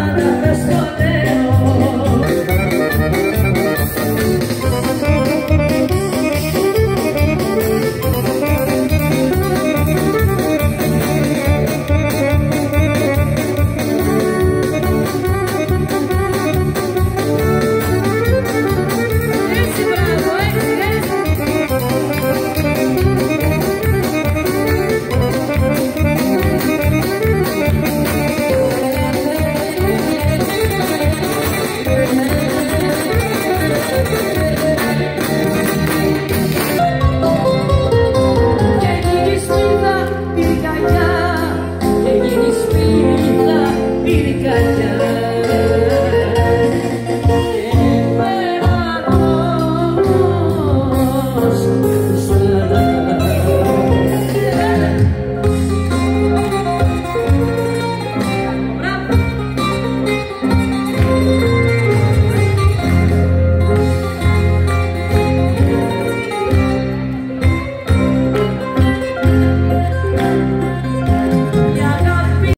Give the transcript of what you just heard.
na na person.